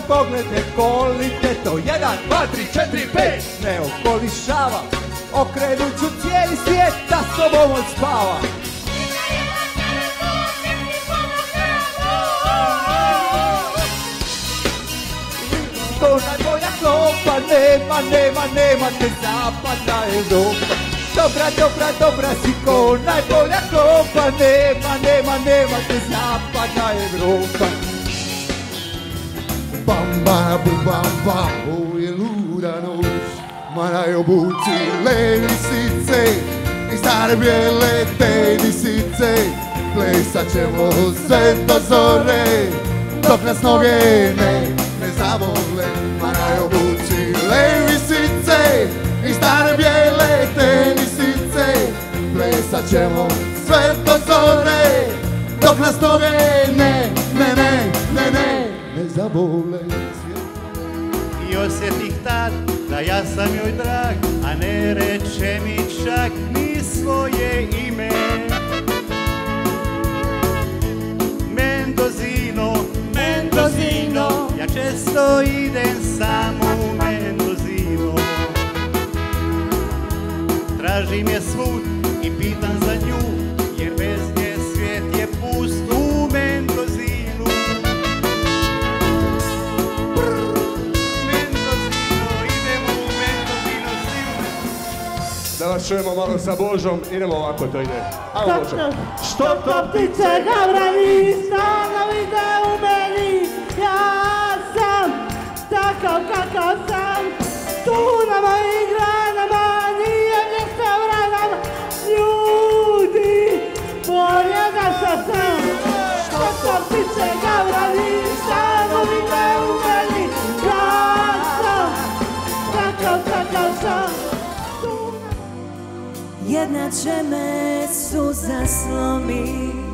pogled ne kolite to Jedan, dva, tri, četiri, pet. Ne okolišavam Okrenut ću cijeli svijet da s tobom on spava. To najbolja klopa nema, nema, nema te zapadna Evropa Dobra, dobra, dobra si ko najbolja klopa Nema, nema, nema te zapadna Evropa Bam, bam, bum, bam, ovo je luda noć Maraj obuci lisice i stare bijele tenisice Plesat ćemo sve do zore Dok nas noge ne, ne zavole Maraj obuci lisice i stare bijele tenisice Plesat ćemo sve do zore Dok nas noge ne, ne, ne, ne, ne, ne zavole ja sam joj drag A ne reče mi čak ni svoje ime. Mendozino, Mendozino Ja često idem sam u Mendozino. Tražim je svud i pitam Da vas čujemo malo sa Božom, idemo ovako to ide. Ajmo Božo. Što to ptice gavrani, stanovite u meni, ja sam takav kakav sam, tu na mojim granama, nije mjesta u ranama, ljudi, bolje da se sam. Što to ptice gavrani, stanovite u meni, ja sam takav kakav sam, Jedna će me suza slomi